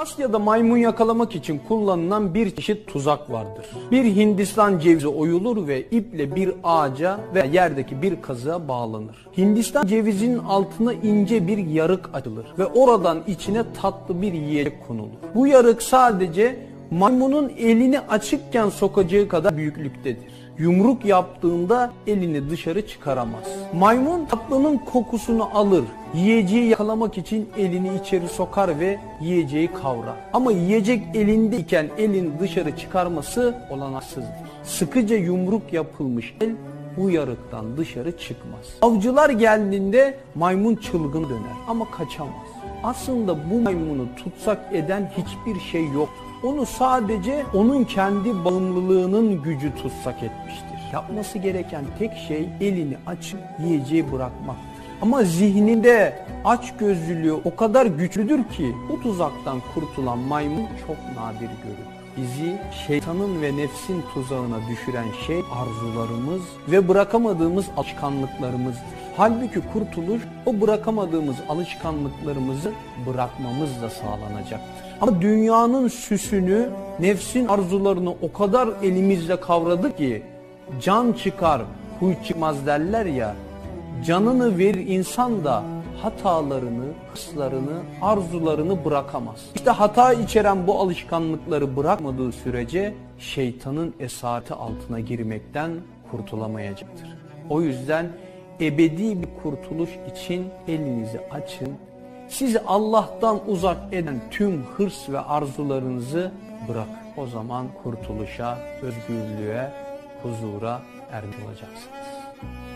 Asya'da maymun yakalamak için kullanılan bir çeşit tuzak vardır. Bir Hindistan cevizi oyulur ve iple bir ağaca ve yerdeki bir kazığa bağlanır. Hindistan cevizinin altına ince bir yarık açılır ve oradan içine tatlı bir yiyecek konulur. Bu yarık sadece maymunun elini açıkken sokacağı kadar büyüklüktedir yumruk yaptığında elini dışarı çıkaramaz. Maymun tatlının kokusunu alır, yiyeceği yakalamak için elini içeri sokar ve yiyeceği kavrar. Ama yiyecek elindeyken elin dışarı çıkarması olanaksızdır. Sıkıca yumruk yapılmış el bu yarıktan dışarı çıkmaz. Avcılar geldiğinde maymun çılgın döner ama kaçamaz. Aslında bu maymunu tutsak eden hiçbir şey yoktur. Onu sadece onun kendi bağımlılığının gücü tutsak etmiştir. Yapması gereken tek şey elini açıp yiyeceği bırakmaktır. Ama zihninde aç gözlülüğü o kadar güçlüdür ki bu tuzaktan kurtulan maymun çok nadir görülür. Bizi şeytanın ve nefsin tuzağına düşüren şey arzularımız ve bırakamadığımız alışkanlıklarımızdır. Halbuki kurtuluş o bırakamadığımız alışkanlıklarımızı bırakmamızla sağlanacaktır. Ama dünyanın süsünü, nefsin arzularını o kadar elimizle kavradık ki can çıkar, huy çıkmaz derler ya. Canını verir insan da hatalarını, hırslarını, arzularını bırakamaz. İşte hata içeren bu alışkanlıkları bırakmadığı sürece şeytanın esareti altına girmekten kurtulamayacaktır. O yüzden ebedi bir kurtuluş için elinizi açın. Sizi Allah'tan uzak eden tüm hırs ve arzularınızı bırak. O zaman kurtuluşa, özgürlüğe, huzura ermiş olacaksınız.